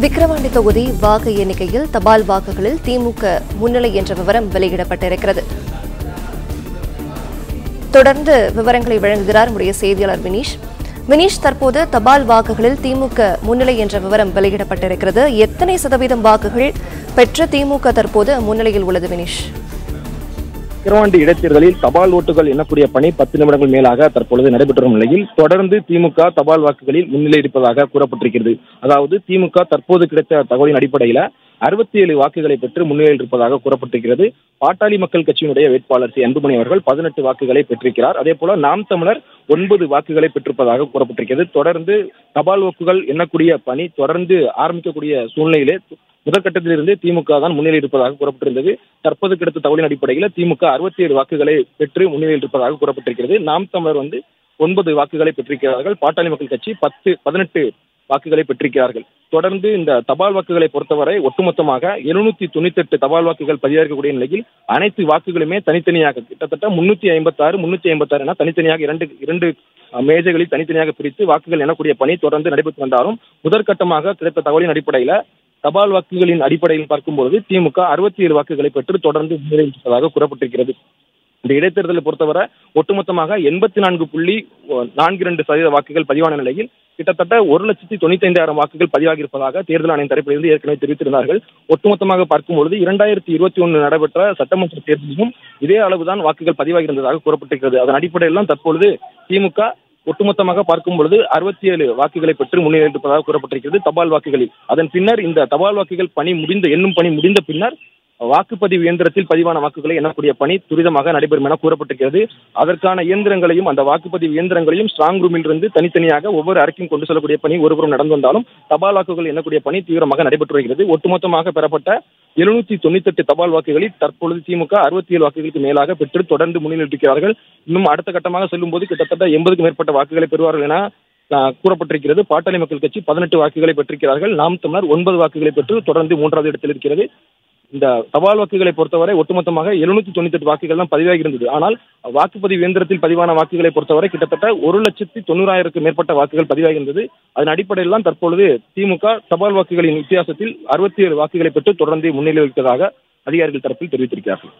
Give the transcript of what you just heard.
விக்கிரவாண்டி தொகுதி வாக்கு எண்ணிக்கையில் தபால் வாக்குகளில் திமுக முன்னிலை என்ற விவரம் வெளியிடப்பட்டிருக்கிறது. தொடர்ந்து விவரங்களை வழங்குகிறார் நம்முடைய செய்தியாளர் வினீஷ். வினீஷ் தற்போது தபால் வாக்குகளில் திமுக முன்னிலை என்ற விவரம் வெளியிடப்பட்டிருக்கிறது. எத்தனை சதவீதம் வாக்குகள் பெற்ற திமுக தற்போது முன்னிலையில் உள்ளது வினீஷ்? விக்கிரவாண்டி இடைத்தேர்தலில் தபால் ஓட்டுகள் எண்ணக்கூடிய பணி பத்து நிமிடங்கள் மேலாக தற்பொழுது நடைபெற்று வரும் நிலையில் தொடர்ந்து திமுக தபால் வாக்குகளில் முன்னிலை இருப்பதாக கூறப்பட்டிருக்கிறது. அதாவது திமுக தற்போது கிடைத்த தகவலின் அடிப்படையில் அறுபத்தி ஏழு வாக்குகளை பெற்று முன்னிலையில் இருப்பதாக கூறப்பட்டிருக்கிறது. பாட்டாளி மக்கள் கட்சியினுடைய வேட்பாளர் சி. அன்புமணி அவர்கள் பதினெட்டு வாக்குகளை பெற்றிருக்கிறார். அதே போல நாம் தமிழர் ஒன்பது வாக்குகளை பெற்றிருப்பதாக கூறப்பட்டிருக்கிறது. தொடர்ந்து தபால் வாக்குகள் எண்ணக்கூடிய பணி தொடர்ந்து ஆரம்பிக்கக்கூடிய சூழ்நிலையிலே முதற்கட்டத்திலிருந்து திமுக தான் முன்னிலையில் இருப்பதாக கூறப்பட்டிருந்தது. தற்போது கிடைத்த தகவலின் அடிப்படையில் திமுக அறுபத்தி ஏழு வாக்குகளை பெற்று முன்னிலையில் இருப்பதாக கூறப்பட்டிருக்கிறது. நாம் தமிழர் வந்து ஒன்பது வாக்குகளை பெற்றிருக்கிறார்கள். பாட்டாளி மக்கள் கட்சி பத்து பதினெட்டு வாக்குகளை பெற்றிருக்கிறார்கள். தொடர்ந்து இந்த தபால் வாக்குகளை பொறுத்தவரை ஒட்டுமொத்தமாக எழுநூத்தி தொண்ணூத்தி எட்டு தபால் வாக்குகள் பதிவாகக்கூடிய நிலையில் அனைத்து வாக்குகளுமே தனித்தனியாக கிட்டத்தட்ட முன்னூத்தி ஐம்பத்தி ஆறு முன்னூத்தி ஐம்பத்தி ஆறு என தனித்தனியாக இரண்டு இரண்டு மேஜைகளில் தனித்தனியாக பிரித்து வாக்குகள் எண்ணக்கூடிய பணி தொடர்ந்து நடைபெற்று வந்தாலும் முதற்கட்டமாக கிடைத்த தகவலின் அடிப்படையில் தபால் வாக்குகளின் அடிப்படையில் பார்க்கும்போது திமுக அறுபத்தி ஏழு வாக்குகளை பெற்று தொடர்ந்து முன்னிலையில் கூறப்பட்டிருக்கிறது. இந்த இடைத்தேர்தலை பொறுத்தவரை ஒட்டுமொத்தமாக எண்பத்தி நான்கு புள்ளி நான்கு இரண்டு சதவீத வாக்குகள் பதிவான நிலையில் கிட்டத்தட்ட ஒரு லட்சத்தி தொண்ணூத்தி ஐந்தாயிரம் வாக்குகள் பதிவாகி இருப்பதாக தேர்தல் ஆணையம் தரப்பிலிருந்து ஏற்கனவே தெரிவித்திருந்தார்கள். ஒட்டுமொத்தமாக பார்க்கும்பொழுது இரண்டாயிரத்தி இருபத்தி ஒன்று நடைபெற்ற சட்டமன்ற தேர்தலிலும் இதே அளவுதான் வாக்குகள் பதிவாகி இருந்ததாக கூறப்பட்டிருக்கிறது. அதன் அடிப்படையில் தான் தற்பொழுது திமுக ஒட்டுமொத்தமாக பார்க்கும் பொழுது அறுபத்தி ஏழு வாக்குகளை பெற்று முன்னிலையில் இருப்பதாக கூறப்பட்டிருக்கிறது. தபால் வாக்குகளில். அதன் பின்னர் இந்த தபால் வாக்குகள் பணி முடிந்த எண்ணும் பணி முடிந்த பின்னர் வாக்குப்பதிவு இயந்திரத்தில் பதிவான வாக்குகளை எண்ணக்கூடிய பணி துரிதமாக நடைபெறும் என கூறப்பட்டிருக்கிறது. அதற்கான இயந்திரங்களையும் அந்த வாக்குப்பதிவு இயந்திரங்களையும் ஸ்ட்ராங் ரூமில் இருந்து தனித்தனியாக ஒவ்வொரு அறைக்கும் கொண்டு செல்லக்கூடிய பணி ஒருபுறம் நடந்து வந்தாலும் தபால் வாக்குகள் எண்ணக்கூடிய பணி தீவிரமாக நடைபெற்று வருகிறது ஒட்டுமொத்தமாக பெறப்பட்ட எழுநூத்தி தொண்ணூத்தி எட்டு தபால் வாக்குகளில் தற்பொழுது திமுக அறுபத்தி ஏழு வாக்குகளுக்கு மேலாக பெற்று தொடர்ந்து முன்னிலையில் இருக்கிறார்கள் இன்னும் அடுத்த கட்டமாக செல்லும் போது கிட்டத்தட்ட எண்பதுக்கும் மேற்பட்ட வாக்குகளை பெறுவார்கள் என கூறப்பட்டிருக்கிறது. பாட்டாளி மக்கள் கட்சி பதினெட்டு வாக்குகளை பெற்றிருக்கிறார்கள். நாம் தமிழர் ஒன்பது வாக்குகளை பெற்று தொடர்ந்து மூன்றாவது இடத்தில் இருக்கிறது. இந்த தபால் வாக்குகளை பொறுத்தவரை ஒட்டுமொத்தமாக எழுநூத்தி தொண்ணூத்தி எட்டு வாக்குகள் தான் பதிவாகி இருந்தது. ஆனால் வாக்குப்பதிவு இயந்திரத்தில் பதிவான வாக்குகளை பொறுத்தவரை கிட்டத்தட்ட ஒரு லட்சத்தி தொண்ணூறாயிரத்துக்கு மேற்பட்ட வாக்குகள் பதிவாகி இருந்தது. அதன் அடிப்படையில் தான் தற்பொழுது திமுக தபால் வாக்குகளின் வித்தியாசத்தில் அறுபத்தி ஏழு வாக்குகளை பெற்று தொடர்ந்து முன்னிலை வைத்ததாக அதிகாரிகள் தரப்பில் தெரிவித்திருக்கிறார்கள்.